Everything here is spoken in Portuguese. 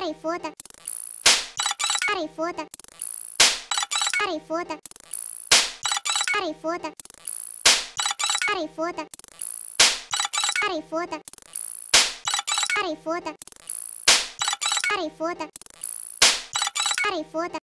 Cara e foda. Cara e foda. Cara e foda. Cara e foda. Cara e foda. Cara e foda. Cara e foda. Cara e foda. Cara e foda.